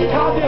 其他的。